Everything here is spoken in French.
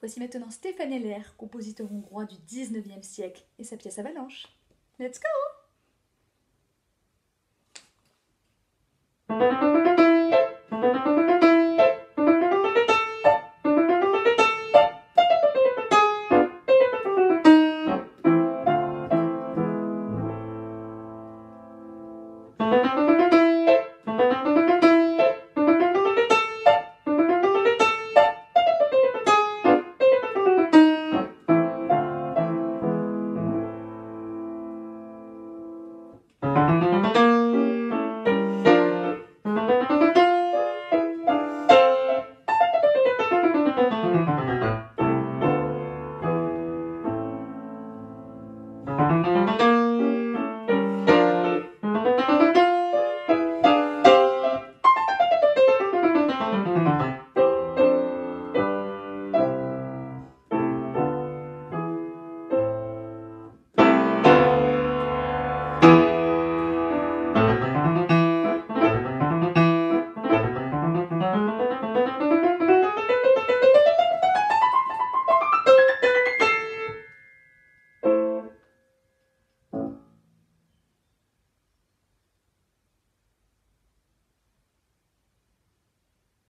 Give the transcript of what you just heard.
Voici maintenant Stéphane Heller, compositeur hongrois du 19e siècle, et sa pièce Avalanche. Let's go